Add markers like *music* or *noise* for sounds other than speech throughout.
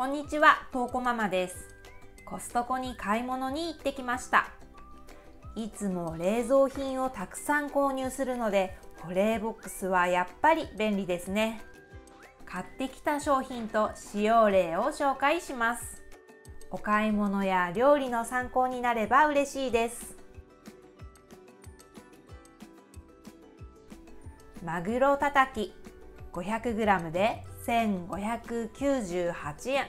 こんにちは、とうこママです。コストコに買い物に行ってきました。いつも冷蔵品をたくさん購入するので、保冷ボックスはやっぱり便利ですね。買ってきた商品と使用例を紹介します。お買い物や料理の参考になれば嬉しいです。マグロたたき 500g で1598円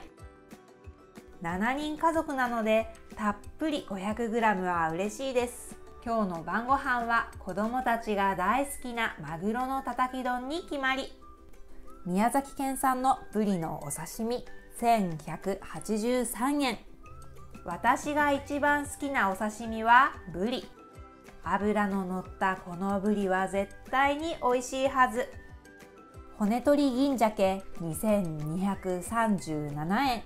7人家族なのでたっぷり 500g は嬉しいです。今日の晩ご飯は子供たちが大好きなマグロのたたき丼に決まり。宮崎県産のブリのお刺身1183円。私が一番好きなお刺身はブリ。脂の乗ったこのブリは絶対に美味しいはず。骨取り銀鮭2237円。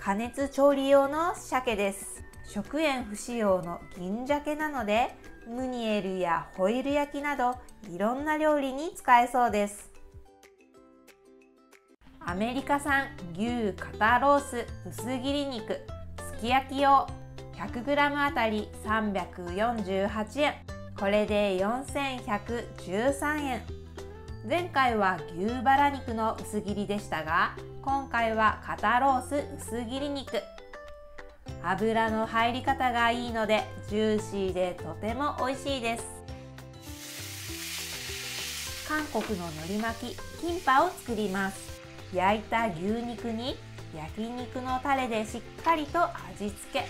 加熱調理用の鮭です。食塩不使用の銀鮭なのでムニエルやホイル焼きなどいろんな料理に使えそうです。アメリカ産牛肩ロース薄切り肉すき焼き用 100g あたり348円これで4113円前回は牛バラ肉の薄切りでしたが今回は肩ロース薄切り肉。油の入り方がいいのでジューシーでとても美味しいです。韓国の海苔巻きキンパを作ります。焼いた牛肉に焼肉のタレでしっかりと味付け。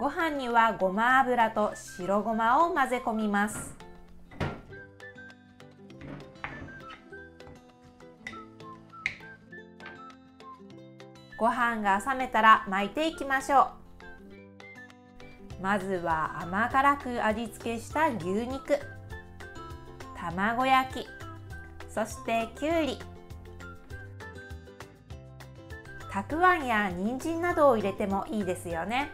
ご飯にはごま油と白ごまを混ぜ込みます。ご飯が冷めたら巻いていきましょう。まずは甘辛く味付けした牛肉卵焼きそしてきゅうり。たくあんや人参などを入れてもいいですよね。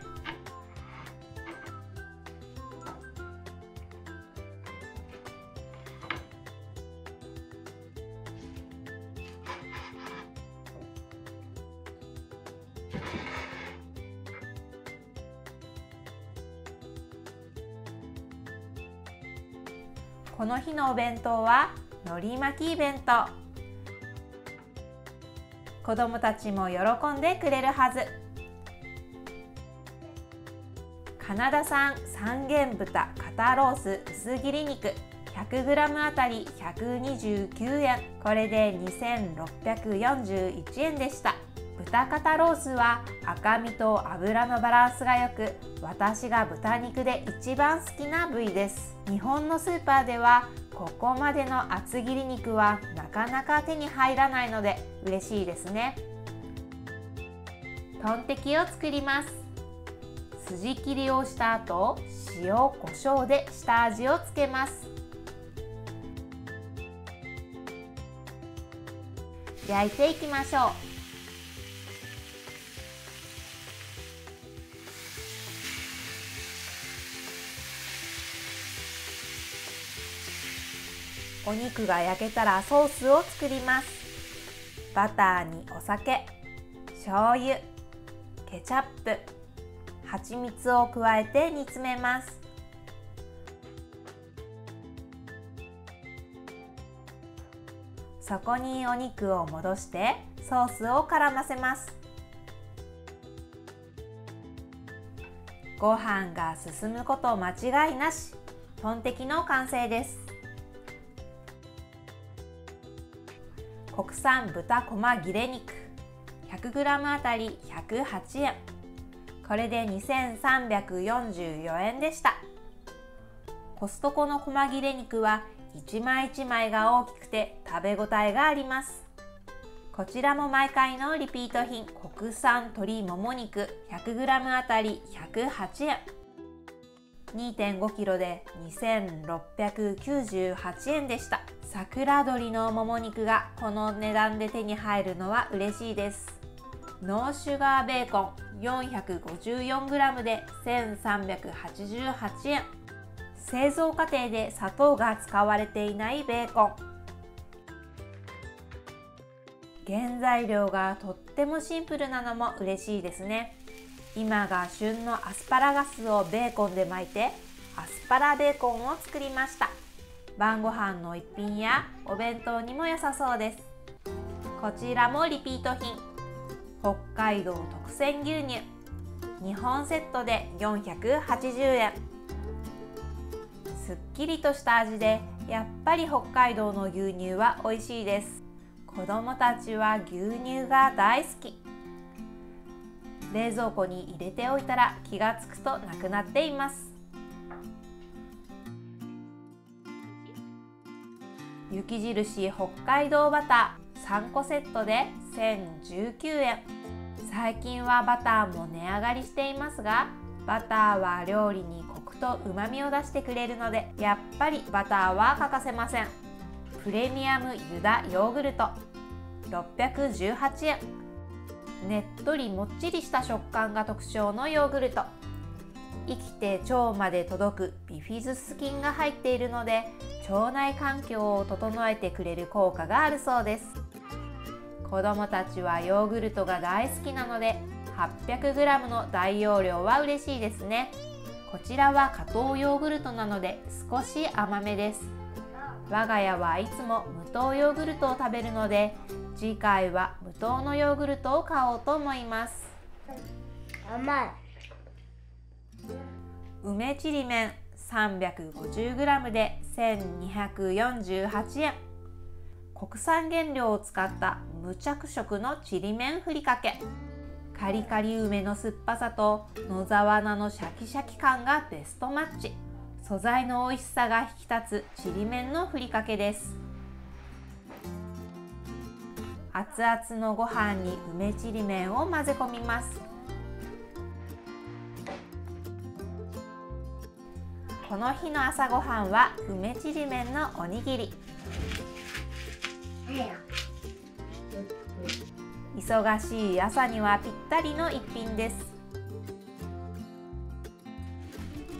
この日のお弁当は海苔巻き弁当。子供たちも喜んでくれるはず。カナダ産三元豚肩ロース薄切り肉 100g あたり129円。これで2641円でした。豚肩ロースは赤身と脂のバランスが良く私が豚肉で一番好きな部位です。日本のスーパーではここまでの厚切り肉はなかなか手に入らないので嬉しいですね。トンテキを作ります。筋切りをした後塩コショウで下味をつけます。焼いていきましょう。お肉が焼けたらソースを作ります。バターにお酒醤油ケチャップ蜂蜜を加えて煮詰めます。そこにお肉を戻してソースを絡ませます。ご飯が進むこと間違いなし。トンテキの完成です。国産豚こま切れ肉。100g あたり108円。これで2344円でした。コストコの細切れ肉は一枚一枚が大きくて食べ応えがあります。こちらも毎回のリピート品。国産鶏もも肉 100g あたり108円。2.5kg で2698円でした。桜鶏のもも肉がこの値段で手に入るのは嬉しいです。ノーシュガーベーコン 454g で1388円。製造過程で砂糖が使われていないベーコン。原材料がとってもシンプルなのも嬉しいですね。今が旬のアスパラガスをベーコンで巻いてアスパラベーコンを作りました。晩ご飯の一品やお弁当にも良さそうです。こちらもリピート品。北海道特選牛乳。2本セットで480円。すっきりとした味でやっぱり北海道の牛乳は美味しいです。子供たちは牛乳が大好き。冷蔵庫に入れておいたら気がつくとなくなっています。雪印北海道バター3個セットで1019円。最近はバターも値上がりしていますがバターは料理にコクと旨味を出してくれるのでやっぱりバターは欠かせません。プレミアムユダヨーグルト618円。ねっとりもっちりした食感が特徴のヨーグルト。生きて腸まで届くビフィズス菌が入っているので腸内環境を整えてくれる効果があるそうです。子どもたちはヨーグルトが大好きなので 800g の大容量は嬉しいですね。こちらは加糖ヨーグルトなので少し甘めです。我が家はいつも無糖ヨーグルトを食べるので次回は無糖のヨーグルトを買おうと思います。甘い。梅ちりめん 350g で1248円。国産原料を使った無着色のちりめんふりかけ。カリカリ梅の酸っぱさと野沢菜のシャキシャキ感がベストマッチ。素材の美味しさが引き立つちりめんのふりかけです。熱々のご飯に梅ちりめんを混ぜ込みます。この日の朝ごはんは梅ちりめんのおにぎり。忙しい朝にはぴったりの一品です。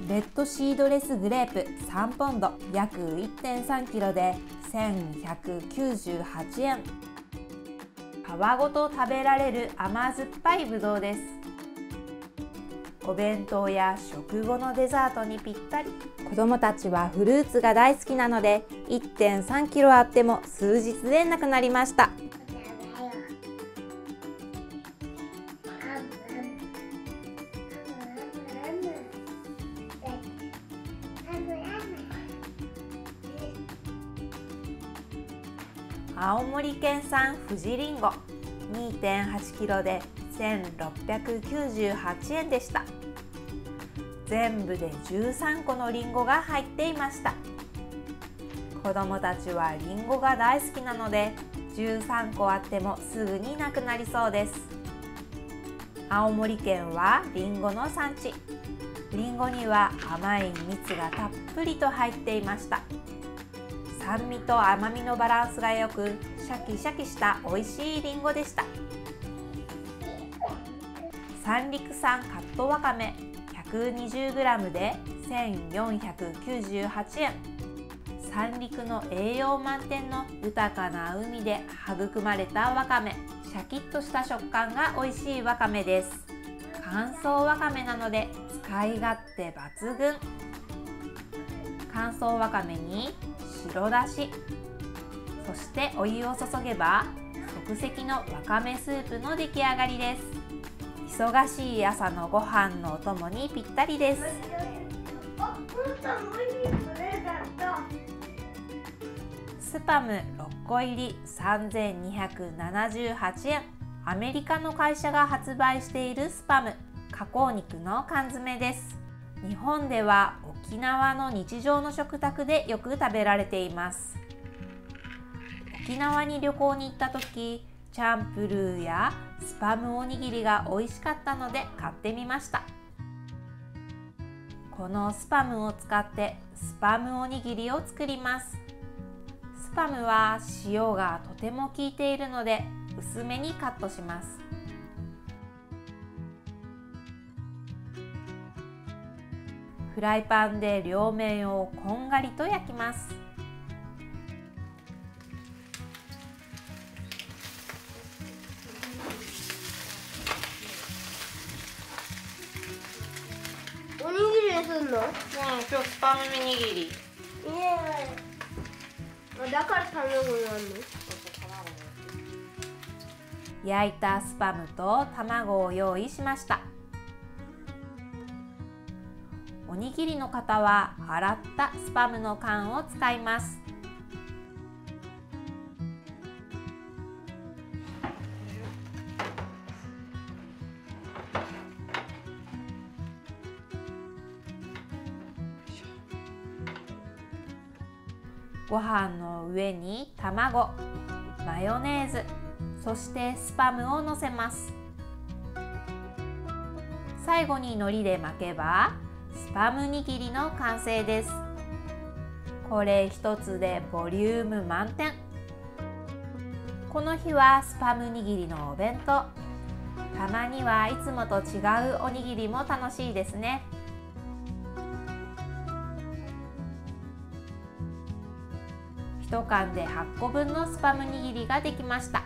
レッドシードレスグレープ3ポンド約 1.3kg で1198円。皮ごと食べられる甘酸っぱいぶどうです。お弁当や食後のデザートにぴったり。子どもたちはフルーツが大好きなので 1.3kg あっても数日でなくなりました。青森県産富士りんご 2.8kg で1698円でした。全部で13個のりんごが入っていました。子どもたちはりんごが大好きなので13個あってもすぐになくなりそうです。青森県はりんごの産地。りんごには甘い蜜がたっぷりと入っていました。酸味と甘みのバランスが良くシャキシャキした美味しいりんごでした。三陸産カットわかめ 120g で1498円。三陸の栄養満点の豊かな海で育まれたわかめ。シャキッとした食感が美味しいわかめです。乾燥わかめなので使い勝手抜群。乾燥わかめに白だし。そしてお湯を注げば即席のわかめスープの出来上がりです。忙しい朝のご飯のお供にぴったりです。スパム6個入り3278円。アメリカの会社が発売しているスパム。加工肉の缶詰です。日本では沖縄の日常の食卓でよく食べられています。沖縄に旅行に行った時チャンプルーやスパムおにぎりが美味しかったので買ってみました。このスパムを使ってスパムおにぎりを作ります。スパムは塩がとても効いているので薄めにカットします。フライパンで両面をこんがりと焼きます。ぎりにすんの？うん、今日スパム握り。いえだから卵なんの焼いたスパムと卵を用意しました。おにぎりの方は洗ったスパムの缶を使います飯の上に卵マヨネーズそしてスパムをのせます。最後に海苔で巻けばスパム握りの完成です。これ一つでボリューム満点。この日はスパム握りのお弁当。たまにはいつもと違うおにぎりも楽しいですね。1缶で8個分のスパム握りができました。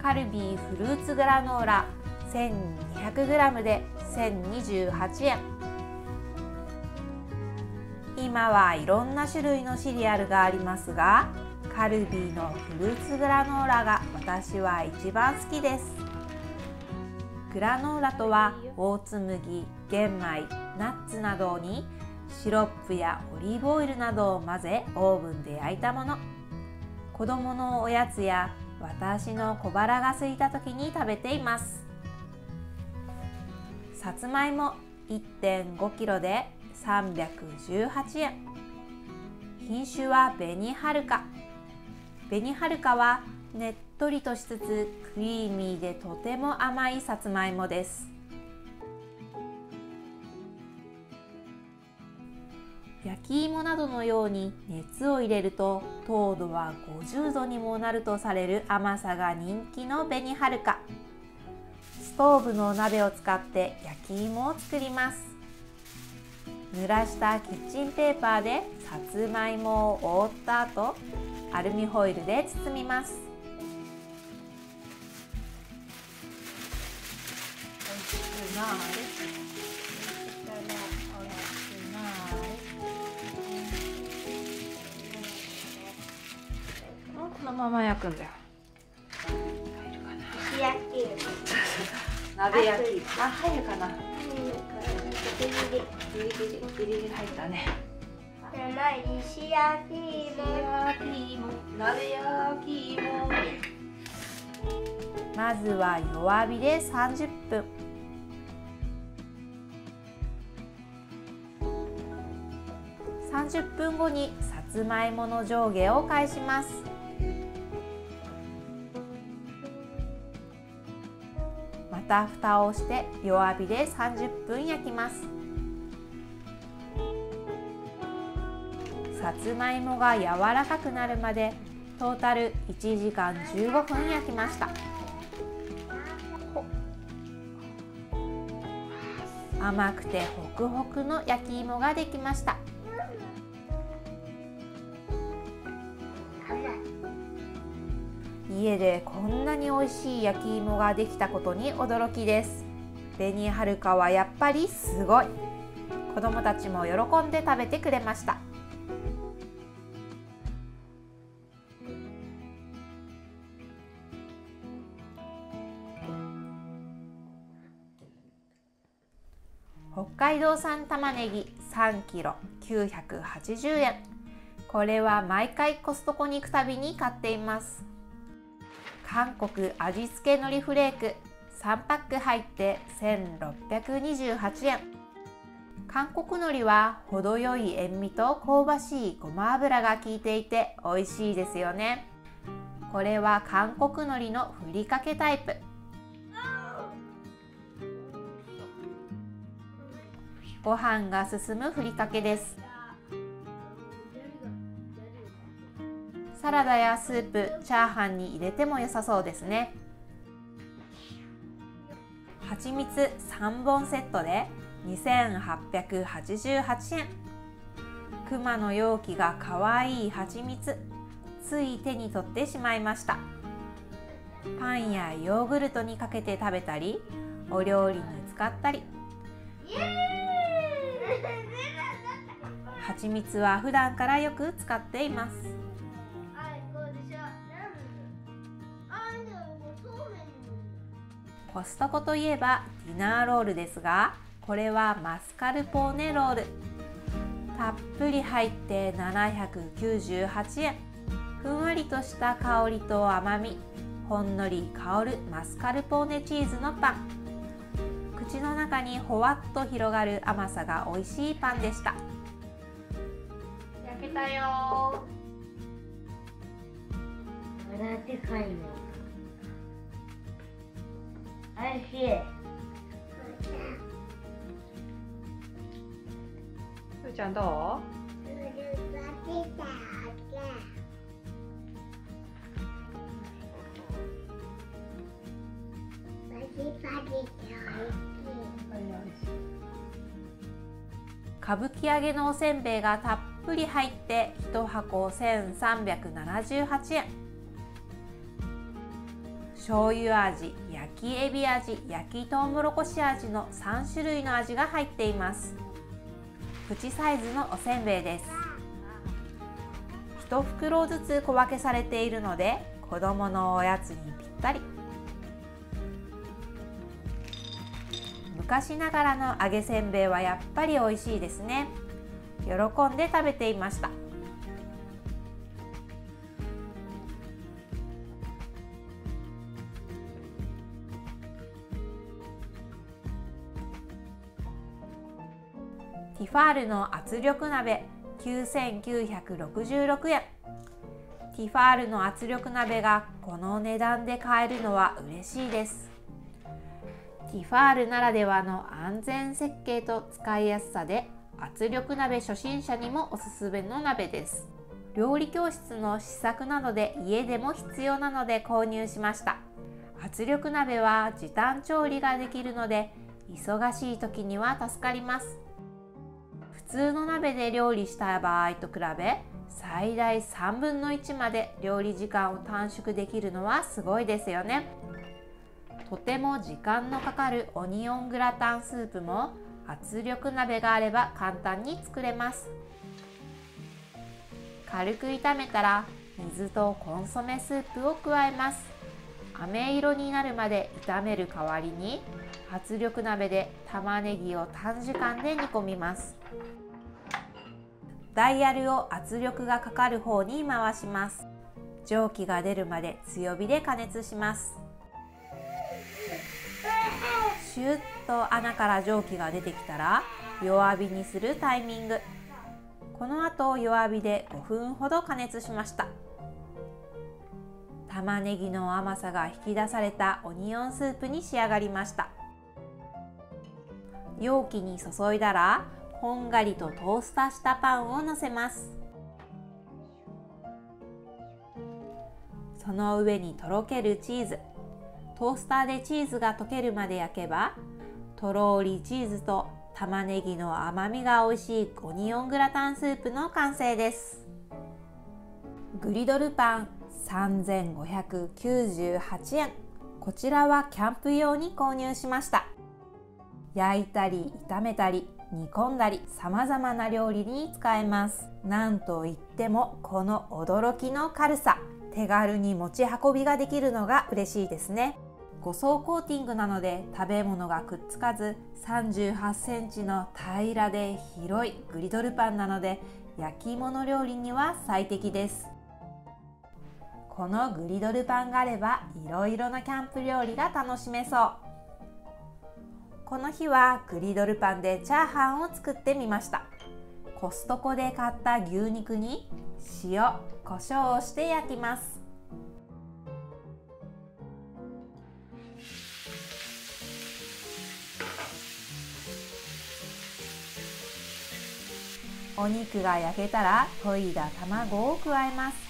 カルビーフルーツグラノーラ 1200g で1028円。今はいろんな種類のシリアルがありますがカルビーのフルーツグラノーラが私は一番好きです。グラノーラとはオーツ麦玄米ナッツなどにシロップやオリーブオイルなどを混ぜオーブンで焼いたもの。子供のおやつや私の小腹が空いた時に食べています。さつまいも 1.5kg で318円。品種は紅はるか。紅はるかはねっとりとしつつクリーミーでとても甘いさつまいもです。焼き芋などのように熱を入れると糖度は50度にもなるとされる甘さが人気の紅はるか。ストーブのお鍋を使って焼き芋を作ります。濡らしたキッチンペーパーでさつまいもを覆った後アルミホイルで包みます。このまま焼くんだよ。鍋焼き。あ入るかな。ギリギリギリギリ入ったね。焼き芋。鍋焼き芋。まずは弱火で30分30分後にさつまいもの上下を返します。また蓋をして弱火で30分焼きます。さつまいもが柔らかくなるまでトータル1時間15分焼きました。甘くてホクホクの焼き芋ができました。家でこんなに美味しい焼き芋ができたことに驚きです。紅はるかはやっぱりすごい。子供たちも喜んで食べてくれました。北海道産玉ねぎ 3kg980 円。これは毎回コストコに行くたびに買っています。韓国味付け海苔フレーク。3パック入って1628円。韓国海苔は程よい塩味と香ばしいごま油が効いていて美味しいですよね。これは韓国海苔のふりかけタイプ。ご飯が進むふりかけです。サラダやスープ、チャーハンに入れても良さそうですね。蜂蜜3本セットで2888円。クマの容器がかわいい蜂蜜。つい手に取ってしまいました。パンやヨーグルトにかけて食べたりお料理に使ったり。*laughs* 蜂蜜は普段からよく使っていますコストコといえばディナーロールですがこれはマスカルポーネロール。たっぷり入って798円。ふんわりとした香りと甘み。ほんのり香るマスカルポーネチーズのパン。口の中にほわっと広がる甘さが美味しいパンでした。焼けたよまだでかいのおいしい。ふーちゃんどう？歌舞伎揚げのおせんべいがたっぷり入って1箱1378円醤油味焼きエビ味焼きとうもろこし味の3種類の味が入っています。プチサイズのおせんべいです。1袋ずつ小分けされているので子どものおやつにぴったり。昔ながらの揚げせんべいはやっぱり美味しいですね。喜んで食べていました。ティファールの圧力鍋9966円。ティファールの圧力鍋がこの値段で買えるのは嬉しいです。ティファールならではの安全設計と使いやすさで圧力鍋初心者にもおすすめの鍋です。料理教室の試作などで家でも必要なので購入しました。圧力鍋は時短調理ができるので忙しい時には助かります。通の鍋で料理した場合と比べ最大3分の1まで料理時間を短縮できるのはすごいですよね。とても時間のかかるオニオングラタンスープも圧力鍋があれば簡単に作れます。軽く炒めたら水とコンソメスープを加えます。飴色になるまで炒める代わりに圧力鍋で玉ねぎを短時間で煮込みます。ダイヤルを圧力がかかる方に回します。蒸気が出るまで強火で加熱します。シュッと穴から蒸気が出てきたら弱火にするタイミング。この後弱火で5分ほど加熱しました。玉ねぎの甘さが引き出されたオニオンスープに仕上がりました。容器に注いだらこんがりとトースタしたパンをのせます。その上にとろけるチーズ。トースターでチーズが溶けるまで焼けばとろーりチーズと玉ねぎの甘みが美味しいオニオングラタンスープの完成です。グリドルパン3598円こちらはキャンプ用に購入しました。焼いたり炒めたり煮込んだり様々な料理に使えます。なんといってもこの驚きの軽さ手軽に持ち運びができるのが嬉しいですね。5層コーティングなので食べ物がくっつかず38センチの平らで広いグリドルパンなので焼き芋の料理には最適です。このグリドルパンがあればいろいろなキャンプ料理が楽しめそう。この日はグリドルパンでチャーハンを作ってみました。コストコで買った牛肉に塩、胡椒をして焼きます。お肉が焼けたら研いだ卵を加えます。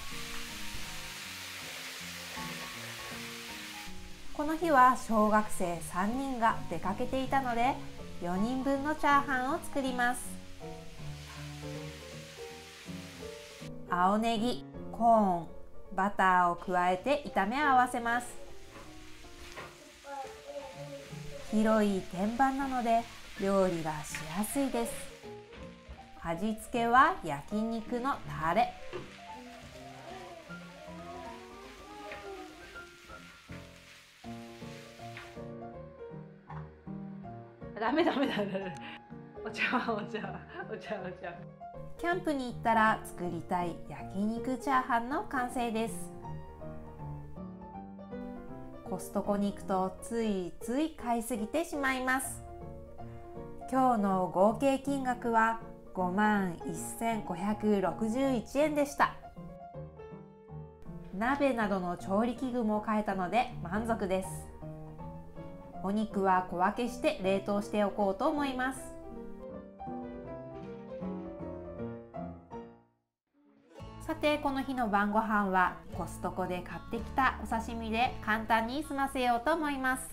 のの日は小学生3人が出かけていたので4人分のチャーハンを作ります。青ネギコーンバターを加えて炒め合わせます。広い天板なので料理がしやすいです。味付けは焼肉のタレ。ダメダメダメ。お茶はお茶お茶お茶。キャンプに行ったら作りたい焼肉チャーハンの完成です。コストコに行くとついつい買いすぎてしまいます。今日の合計金額は5万1561円でした。鍋などの調理器具も買えたので満足です。お肉は小分けして冷凍しておこうと思います。さてこの日の晩ご飯はコストコで買ってきたお刺身で簡単に済ませようと思います。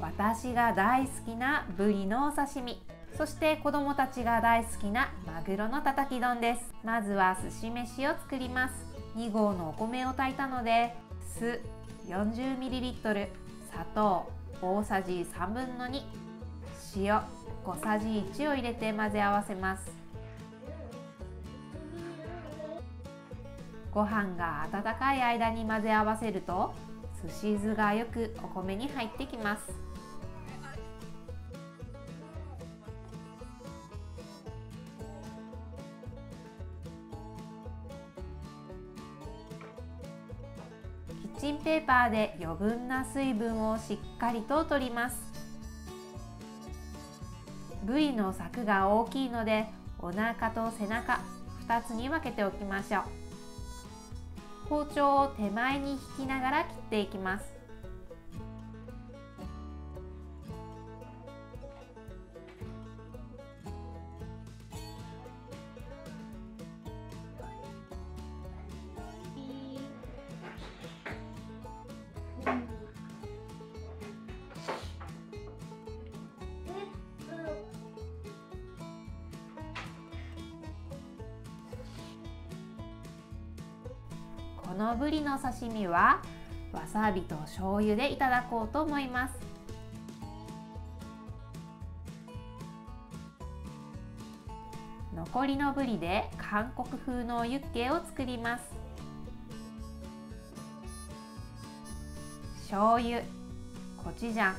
私が大好きなブリのお刺身。そして子供たちが大好きなマグロのたたき丼です。まずは寿司飯を作ります。2合のお米を炊いたので酢 40ml 砂糖大さじ3分の2塩小さじ1を入れて混ぜ合わせます。ご飯が温かい間に混ぜ合わせると寿司酢がよくお米に入ってきます。ッチンペーパーで余分な水分をしっかりと取ります。部位の柵が大きいのでお腹と背中2つに分けておきましょう。包丁を手前に引きながら切っていきます。刺身はわさびと醤油でいただこうと思います。残りのぶりで韓国風のユッケを作ります。醤油コチュジャン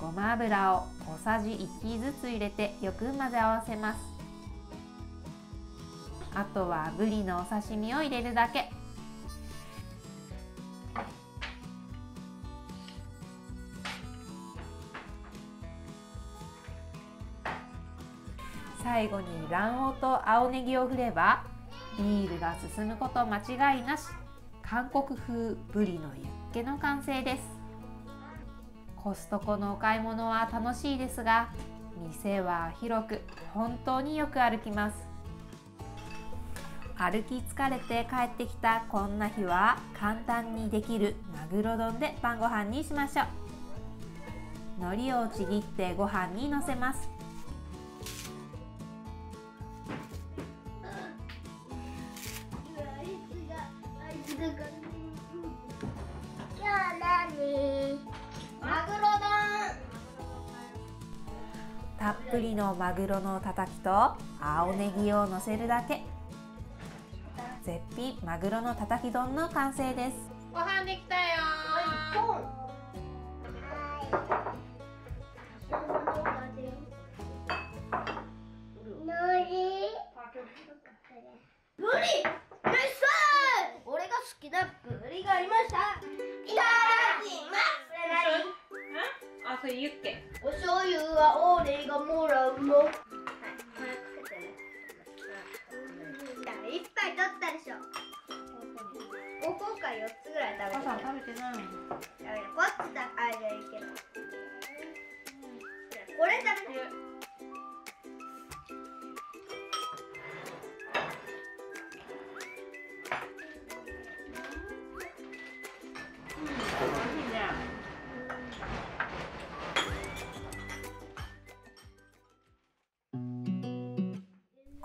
ごま油を小さじ1ずつ入れてよく混ぜ合わせます。あとはぶりのお刺身を入れるだけ。最後に卵黄と青ネギを振ればビールが進むこと間違いなし。韓国風ブリのユッケの完成です。コストコのお買い物は楽しいですが店は広く本当によく歩きます。歩き疲れて帰ってきたこんな日は簡単にできるマグロ丼で晩ご飯にしましょう。海苔をちぎってご飯にのせます。のマグロのたたきと青ネギをのせるだけ。絶品マグロのたたき丼の完成です。ご飯できたよ。ポンのりブリ。です俺が好きなブリがありましたれユッケお醤油は俺がもらうのはい。いっぱい取ったでしょ。5個か4つぐらい食べて。朝食べてないこっちだ。あじゃあいいけど。これ食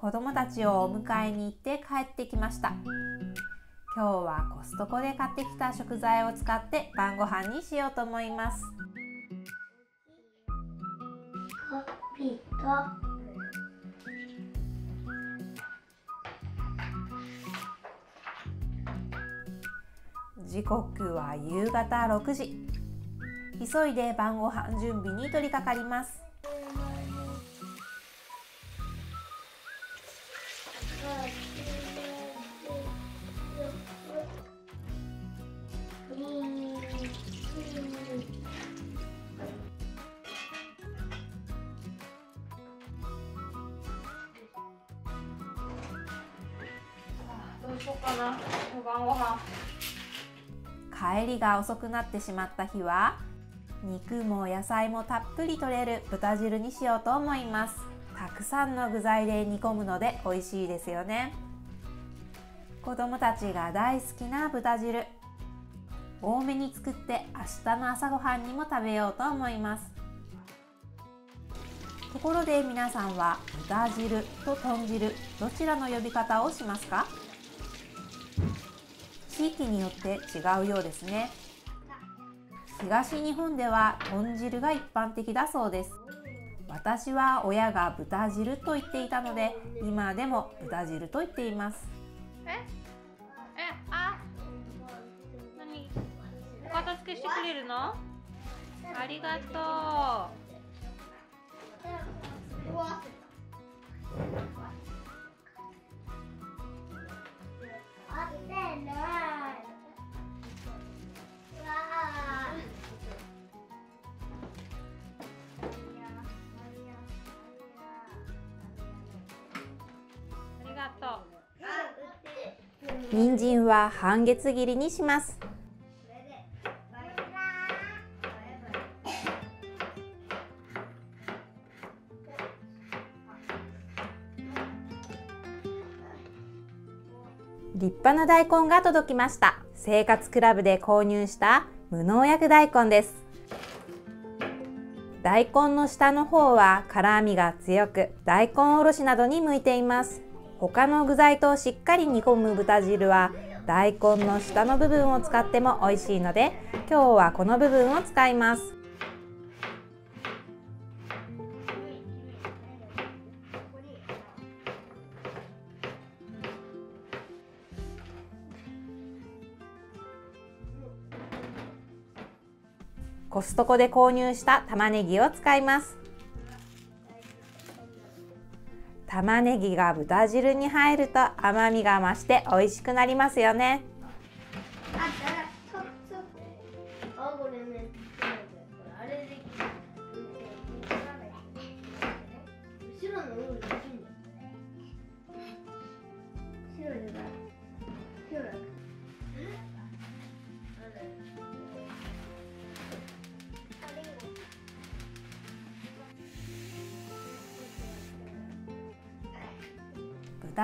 子供たちをお迎えに行って帰ってきました。今日はコストコで買ってきた食材を使って晩ご飯にしようと思います。コピーと。時刻は夕方6時。急いで晩ご飯準備に取り掛かりますが遅くなってしまった日は肉も野菜もたっぷり取れる豚汁にしようと思います。たくさんの具材で煮込むので美味しいですよね。子供たちが大好きな豚汁多めに作って明日の朝ごはんにも食べようと思います。ところで皆さんは豚汁と豚汁どちらの呼び方をしますか？地域によって違うようですね。東日本では豚汁が一般的だそうです。私は親が豚汁と言っていたので今でも豚汁と言っています。え？えあ？何？お片付けしてくれるの？ありがとあってない人参は半月切りにします。立派な大根が届きました。生活クラブで購入した無農薬大根です。大根の下の方は辛みが強く大根おろしなどに向いています。他の具材としっかり煮込む豚汁は大根の下の部分を使っても美味しいので今日はこの部分を使います。コストコで購入した玉ねぎを使います。玉ねぎが豚汁に入ると甘みが増して美味しくなりますよね。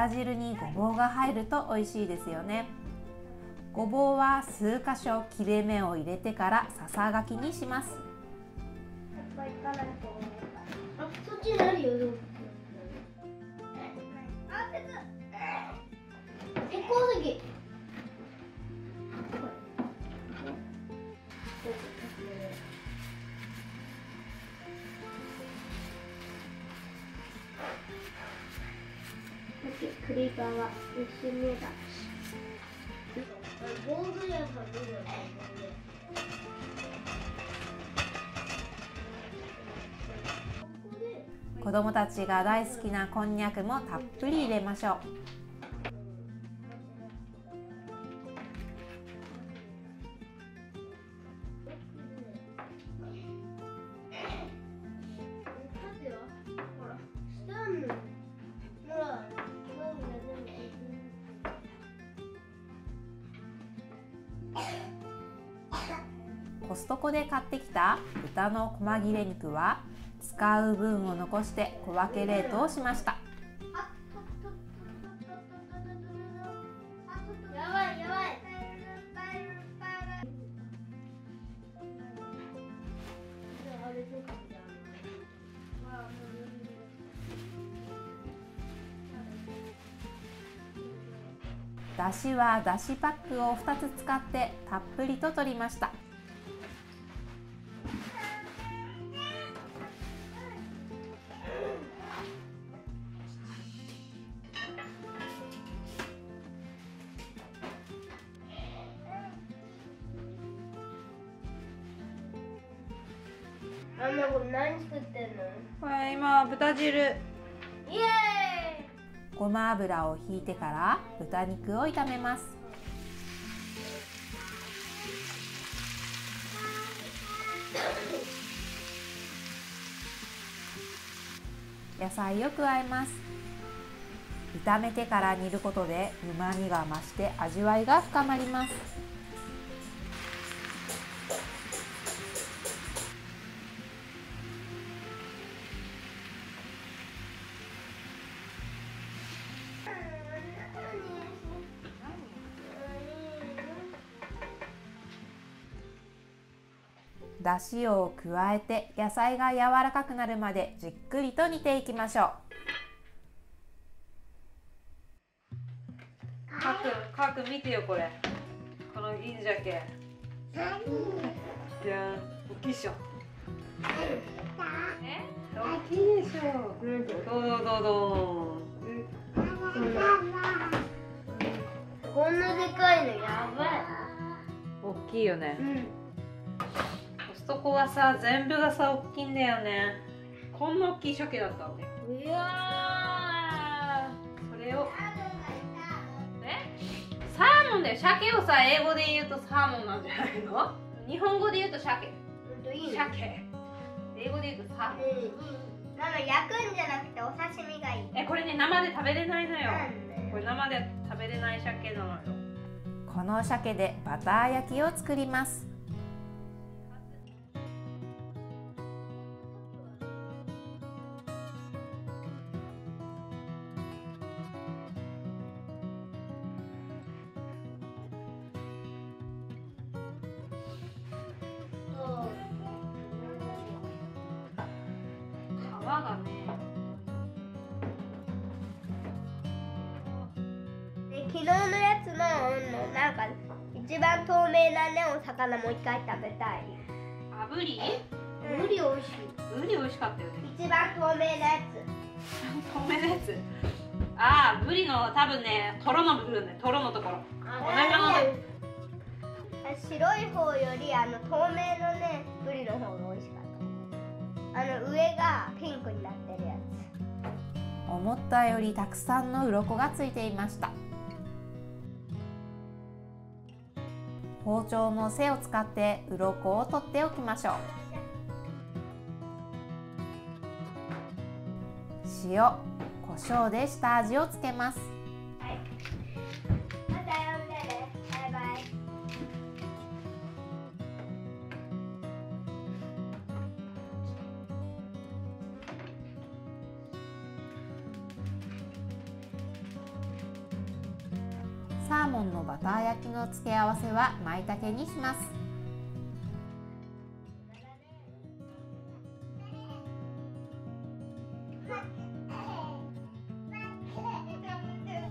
汁にごぼうが入ると美味しいですよね。ごぼうは数箇所切れ目を入れてからささがきにします。えーは一瞬見えたボールやから見るよ子供たちが大好きなこんにゃくもたっぷり入れましょう。豚の細切れ肉は使う分を残して小分け冷凍しました。やばいやばい。だしはだしパックを2つ使ってたっぷりと取りましたごま油をひいてから豚肉を炒めます。野菜を加えます。炒めてから煮ることで旨味が増して味わいが深まります。だしを加えて野菜が柔らかくなるまでじっくりと煮ていきましょう。かくかく見てよこれ。この銀鮭。じゃん大きいっしょえ？大きいでしょ。どうどうどうどうこんなでかいの？やばい。大きいよね。うんコストコはさ全部がさ大きいんだよね。こんな大きい鮭だったのね。うわそれをえ？サーモンだよ。鮭をさ英語で言うとサーモンなんじゃないの？日本語で言うと鮭。ーほんといいね鮭。英語で言うとサーモン。うんママ焼くんじゃなくてお刺身がいい。えこれね生で食べれないのよ。なんでこれ生で食べれない鮭なのよ。この鮭でバター焼きを作ります昨日のやつのうんなんか一番透明なねお魚もう一回食べたい。あぶりブリ美味しい。ぶり美味しかったよね一番透明なや *laughs* 透明なやつ？ああぶりの多分ねトロの部分ね。トロのところ。つお腹のね白い方よりあの透明のねブリの方が美味しかった。あの上がピンクになってるや思ったよりたくさんの鱗がついていました包丁の背を使って鱗を取っておきましょう。塩、胡椒で下味をつけます。バー焼きの付け合わせは舞茸にします。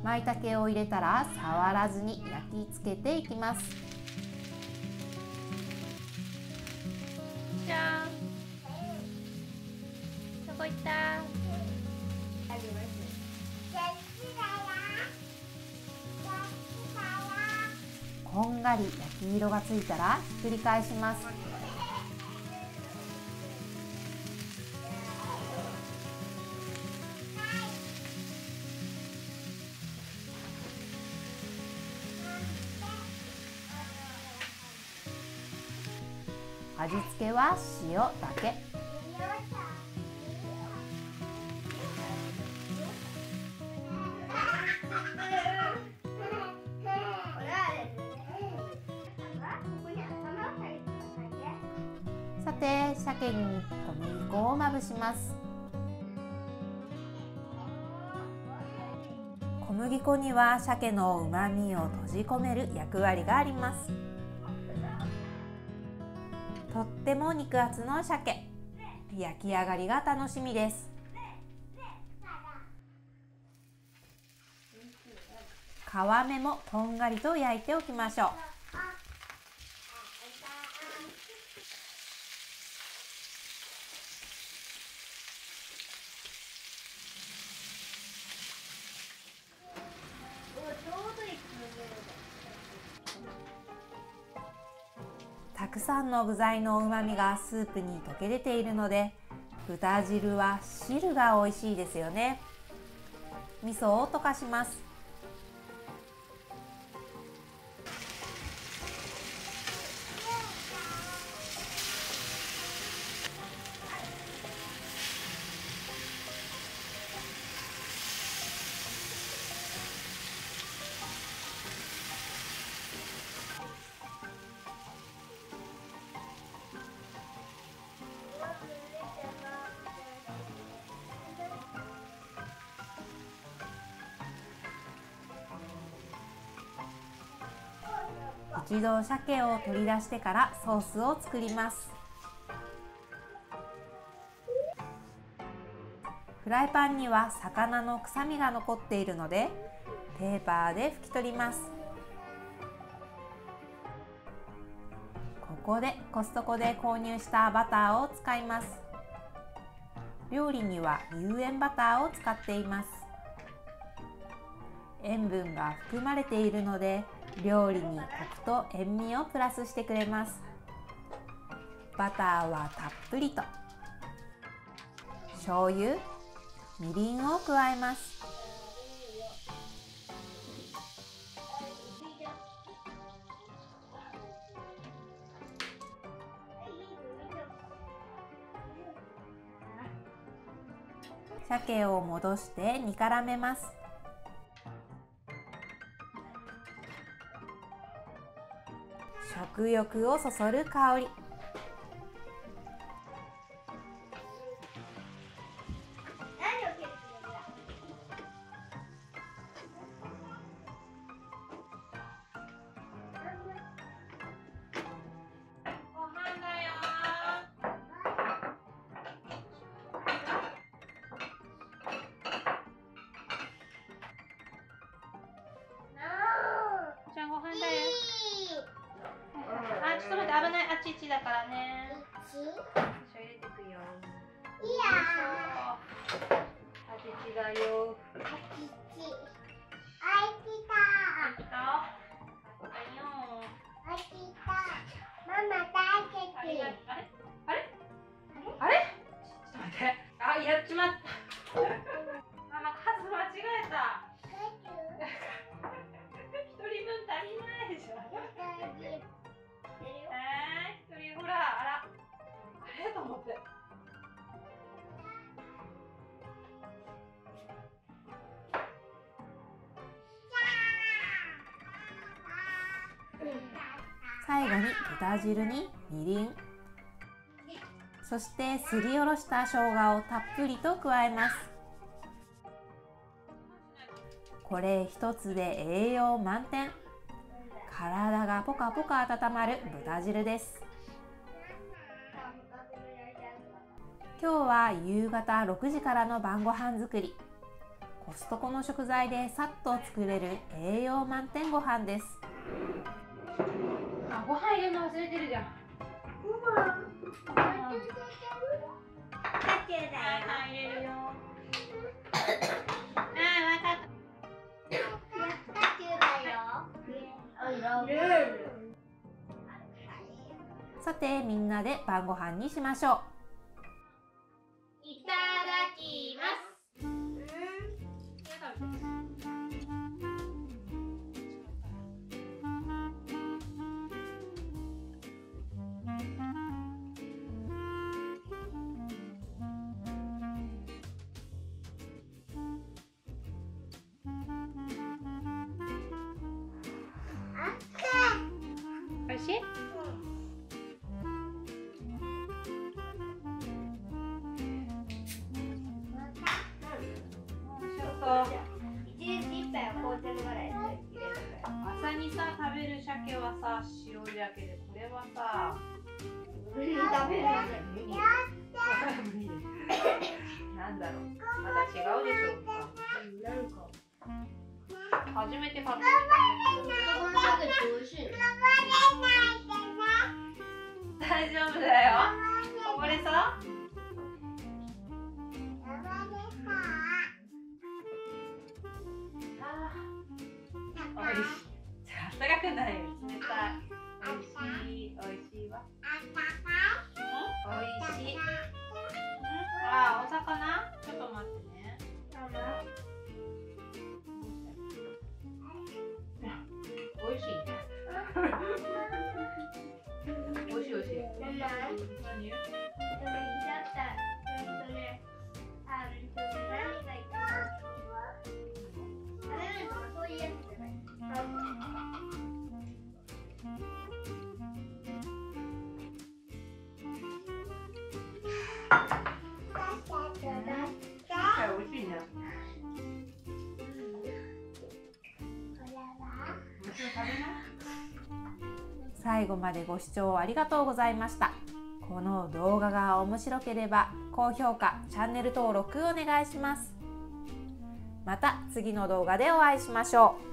舞茸を入れたら触らずに焼き付けていきます。じゃん。どこ行った。がり焼き色がついたらひっくり返します。味付けは塩だけ。には鮭の旨味を閉じ込める役割があります。とっても肉厚の鮭。焼き上がりが楽しみです。皮目もこんがりと焼いておきましょう。さんの具材のうまみがスープに溶け出ているので豚汁は汁が美味しいですよね。味噌を溶かします。一度鮭を取り出してからソースを作ります。フライパンには魚の臭みが残っているのでペーパーで拭き取ります。ここでコストコで購入したバターを使います。料理には有塩バターを使っています。塩分が含まれているので料理にコクと塩味をプラスしてくれます。バターはたっぷりと。醤油みりんを加えます。鮭を戻して煮絡めます。食欲をそそる香り。最後に豚汁にみりん。そしてすりおろした生姜をたっぷりと加えます。これ一つで栄養満点。体がポカポカ温まる豚汁です。今日は夕方6時からの晩ご飯作り。コストコの食材でさっと作れる栄養満点ご飯です。タケだよはい入れるよあーわかったさてみんなで晩ご飯にしましょう。最後までご視聴ありがとうございました。この動画が面白ければ高評価チャンネル登録お願いします。また次の動画でお会いしましょう。